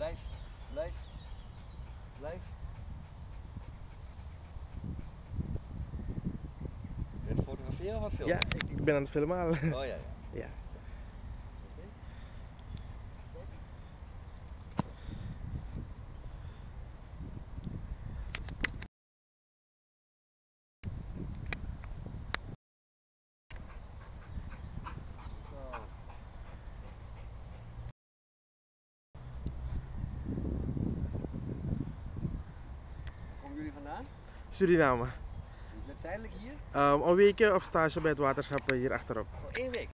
Blijf, blijf, blijf. Je fotograferen of filmen? Ja, ik ben aan het filmen. Oh ja. ja. vandaan? Suriname. Je bent tijdelijk hier? Um, een weekje of stage bij het waterschap hier achterop. Oh, één week.